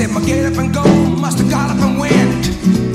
Said my get up and go, must have got up and went.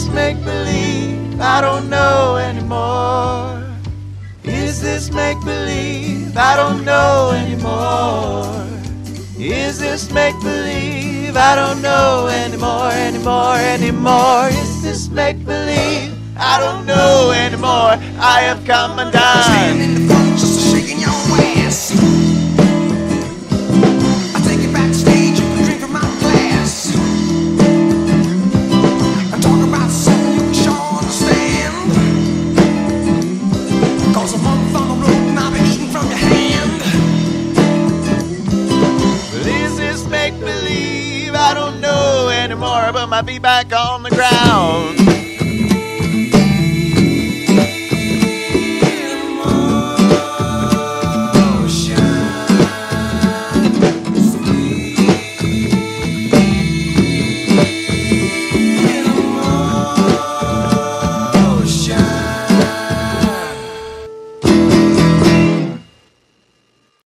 This make believe? I don't know anymore. Is this make believe? I don't know anymore. Is this make believe? I don't know anymore, anymore, anymore. Is this make believe? I don't know anymore. I have come undone. My be back on the ground.